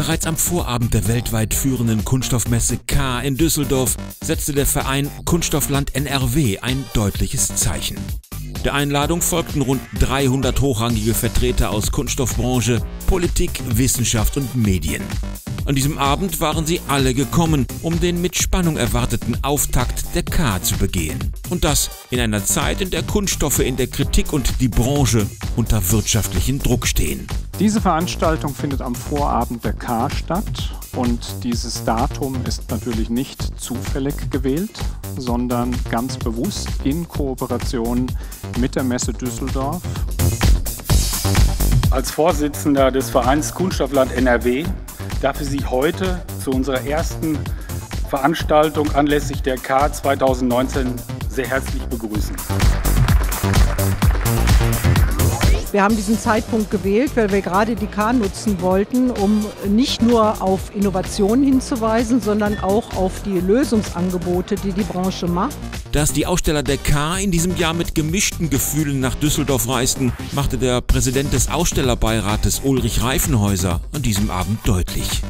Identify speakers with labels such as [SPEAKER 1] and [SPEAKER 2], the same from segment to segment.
[SPEAKER 1] Bereits am Vorabend der weltweit führenden Kunststoffmesse K in Düsseldorf setzte der Verein Kunststoffland NRW ein deutliches Zeichen. Der Einladung folgten rund 300 hochrangige Vertreter aus Kunststoffbranche, Politik, Wissenschaft und Medien. An diesem Abend waren sie alle gekommen, um den mit Spannung erwarteten Auftakt der K zu begehen. Und das in einer Zeit, in der Kunststoffe in der Kritik und die Branche unter wirtschaftlichen Druck stehen.
[SPEAKER 2] Diese Veranstaltung findet am Vorabend der K statt und dieses Datum ist natürlich nicht zufällig gewählt, sondern ganz bewusst in Kooperation mit der Messe Düsseldorf.
[SPEAKER 3] Als Vorsitzender des Vereins Kunststoffland NRW darf ich Sie heute zu unserer ersten Veranstaltung anlässlich der K 2019 sehr herzlich begrüßen.
[SPEAKER 4] Wir haben diesen Zeitpunkt gewählt, weil wir gerade die K nutzen wollten, um nicht nur auf Innovationen hinzuweisen, sondern auch auf die Lösungsangebote, die die Branche macht.
[SPEAKER 1] Dass die Aussteller der K in diesem Jahr mit gemischten Gefühlen nach Düsseldorf reisten, machte der Präsident des Ausstellerbeirates Ulrich Reifenhäuser an diesem Abend deutlich.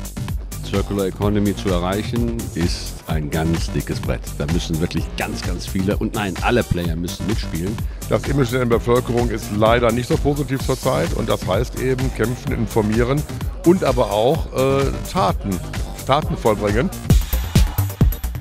[SPEAKER 5] Circular Economy zu erreichen, ist ein ganz dickes Brett. Da müssen wirklich ganz, ganz viele und nein, alle Player müssen mitspielen.
[SPEAKER 6] Das Image in der Bevölkerung ist leider nicht so positiv zurzeit und das heißt eben kämpfen, informieren und aber auch äh, Taten, Taten vollbringen.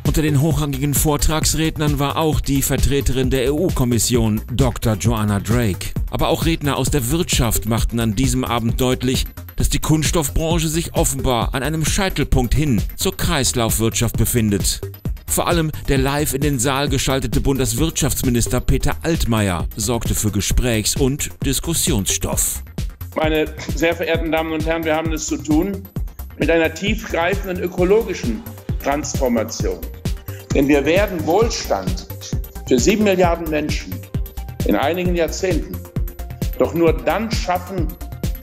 [SPEAKER 1] Unter den hochrangigen Vortragsrednern war auch die Vertreterin der EU-Kommission, Dr. Joanna Drake. Aber auch Redner aus der Wirtschaft machten an diesem Abend deutlich, dass die Kunststoffbranche sich offenbar an einem Scheitelpunkt hin zur Kreislaufwirtschaft befindet. Vor allem der live in den Saal geschaltete Bundeswirtschaftsminister Peter Altmaier sorgte für Gesprächs- und Diskussionsstoff.
[SPEAKER 7] Meine sehr verehrten Damen und Herren, wir haben es zu tun mit einer tiefgreifenden ökologischen Transformation. Denn wir werden Wohlstand für sieben Milliarden Menschen in einigen Jahrzehnten doch nur dann schaffen,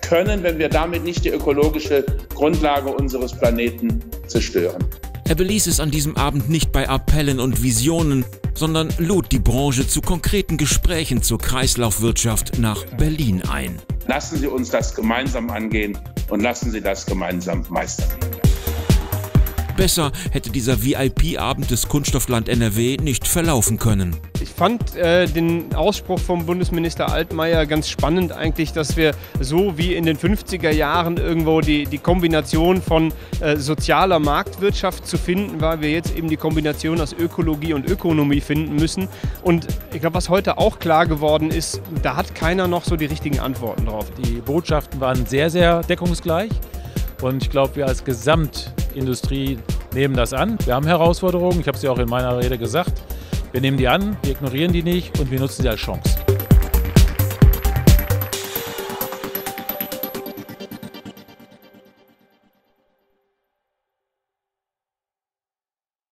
[SPEAKER 7] können, wenn wir damit nicht die ökologische Grundlage unseres Planeten zerstören.
[SPEAKER 1] Er beließ es an diesem Abend nicht bei Appellen und Visionen, sondern lud die Branche zu konkreten Gesprächen zur Kreislaufwirtschaft nach Berlin ein.
[SPEAKER 7] Lassen Sie uns das gemeinsam angehen und lassen Sie das gemeinsam meistern.
[SPEAKER 1] Besser hätte dieser VIP-Abend des Kunststoffland NRW nicht verlaufen können.
[SPEAKER 8] Ich fand äh, den Ausspruch vom Bundesminister Altmaier ganz spannend eigentlich, dass wir so wie in den 50er Jahren irgendwo die, die Kombination von äh, sozialer Marktwirtschaft zu finden war, wir jetzt eben die Kombination aus Ökologie und Ökonomie finden müssen. Und ich glaube, was heute auch klar geworden ist, da hat keiner noch so die richtigen Antworten drauf.
[SPEAKER 9] Die Botschaften waren sehr, sehr deckungsgleich. Und ich glaube, wir als Gesamtindustrie nehmen das an. Wir haben Herausforderungen, ich habe sie auch in meiner Rede gesagt. Wir nehmen die an, wir ignorieren die nicht und wir nutzen sie als Chance.